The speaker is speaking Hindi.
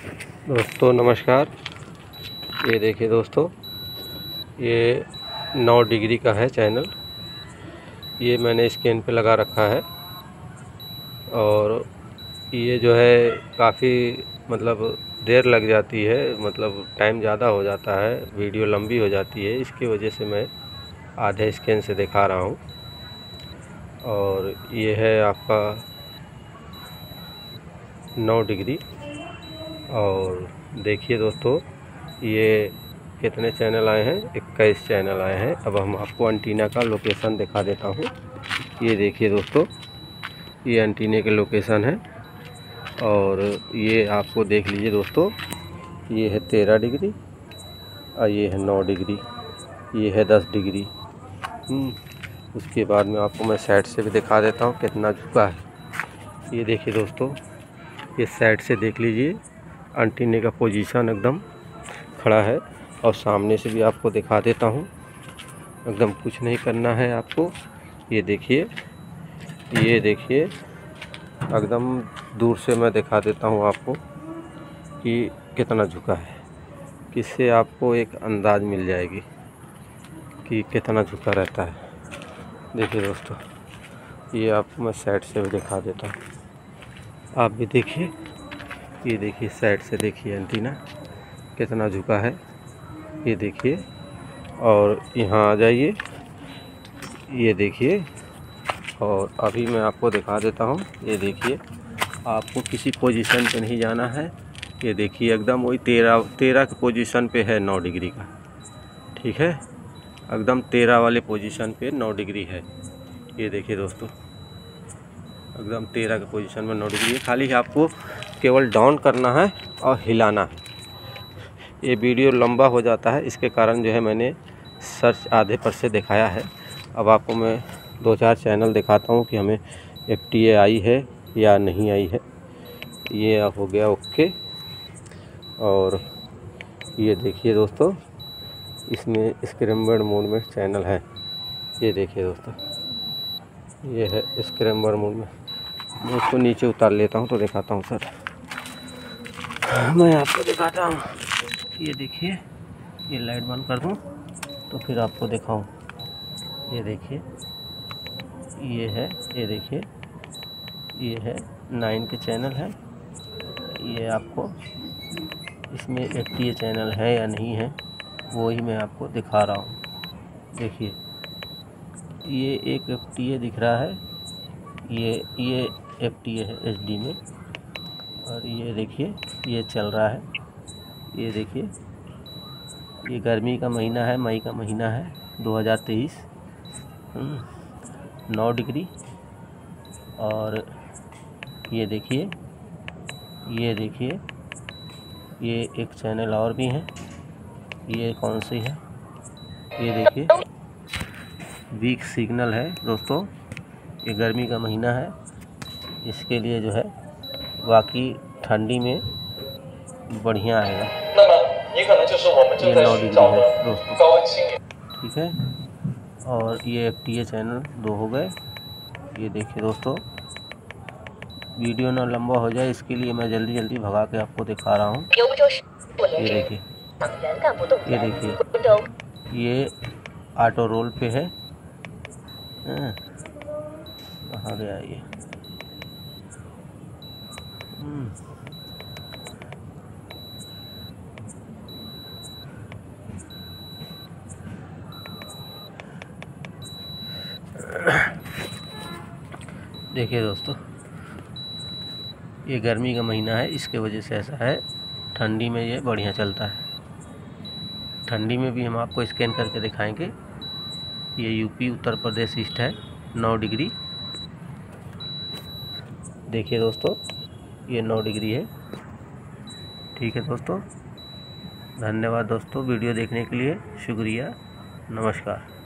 दोस्तों, नमस्कार। ये देखिए दोस्तों, ये नौ डिग्री का है चैनल। ये मैंने स्कैन पे लगा रखा है। और ये जो है, काफ़ी मतलब देर लग जाती है मतलब टाइम ज़्यादा हो जाता है, वीडियो लंबी हो जाती है, इसकी वजह से मैं आधे स्कैन से दिखा रहा हूँ। और ये है आपका नौ डिग्री। और देखिए दोस्तों ये कितने चैनल आए हैं? इक्कीस चैनल आए हैं। अब हम आपको एंटीना का लोकेशन दिखा देता हूँ। ये देखिए दोस्तों ये एंटीने के लोकेशन है। और ये आपको देख लीजिए दोस्तों ये है तेरह डिग्री और ये है नौ डिग्री ये है दस डिग्री। हम्म, उसके बाद में आपको मैं साइड से भी दिखा देता हूँ कितना झुका है। ये देखिए दोस्तों ये साइड से देख लीजिए। एंटीने का पोजीशन एकदम खड़ा है और सामने से भी आपको दिखा देता हूँ। एकदम कुछ नहीं करना है आपको। ये देखिए ये देखिए, एकदम दूर से मैं दिखा देता हूँ आपको कि कितना झुका है किससे आपको एक अंदाज़ मिल जाएगी कि कितना झुका रहता है। देखिए दोस्तों, ये आपको मैं साइड से भी दिखा देता हूँ। आप भी देखिए। ये देखिए साइड से देखिए एंटीना, कितना झुका है। ये देखिए, और यहाँ आ जाइए। ये देखिए, और अभी मैं आपको दिखा देता हूँ। ये देखिए, आपको किसी पोजीशन पे नहीं जाना है। ये देखिए, एकदम वही तेरह तेरह के पोजीशन पे है नौ डिग्री का। ठीक है? एकदम तेरह वाले पोजीशन पे नौ डिग्री है। ये देखिए दोस्तों, एकदम तेरह के पोजीशन में नौ डिग्री है। खाली आपको केवल डाउन करना है और हिलाना है। ये वीडियो लंबा हो जाता है, इसके कारण जो है मैंने सर्च आधे पर से दिखाया है। अब आपको मैं दो चार चैनल दिखाता हूँ कि हमें एफ़ टी ए आई है या नहीं आई है। ये हो गया ओके और ये देखिए दोस्तों, इसमें स्क्रैम्बर्ड मोड में चैनल है। ये देखिए दोस्तों, ये है स्क्रैम्बर मोड में। मैं इसको नीचे उतार लेता हूँ तो दिखाता हूँ सर मैं आपको दिखाता हूँ। ये देखिए, ये लाइट बंद कर दूँ तो फिर आपको दिखाऊँ। ये देखिए, ये है, ये देखिए, ये है नाइन के चैनल है। ये आपको इसमें एफ़ टी चैनल है या नहीं है वो ही मैं आपको दिखा रहा हूँ। देखिए, ये एक एफ़ टी दिख रहा है, ये ये एफ़ टी है एच डी में। और ये देखिए ये चल रहा है। ये देखिए ये गर्मी का महीना है मई का महीना है 2023 हम्म, नौ डिग्री। और ये देखिए ये देखिए ये एक चैनल और भी हैं। ये कौन सी है? ये देखिए वीक सिग्नल है दोस्तों। ये गर्मी का महीना है। इसके लिए जो है बाकी ठंडी में बढ़िया आएगा ये नौ डिग्री है दोस्तों। ठीक है? और ये एफ़ टी चैनल दो हो गए। ये देखिए दोस्तों वीडियो ना लंबा हो जाए इसके लिए मैं जल्दी जल्दी भगा के आपको दिखा रहा हूँ। ये देखिए। ये देखिए। ये ऑटो रोल पे है। हाँ, कहाँ गया ये। देखिए दोस्तों, ये गर्मी का महीना है, इसके वजह से ऐसा है, ठंडी में ये बढ़िया चलता है। ठंडी में भी हम आपको स्कैन करके दिखाएँगे। ये यूपी उत्तर प्रदेश ईस्ट है, नौ डिग्री। देखिए दोस्तों ये नौ डिग्री है। ठीक है दोस्तों। धन्यवाद दोस्तों वीडियो देखने के लिए। शुक्रिया। नमस्कार।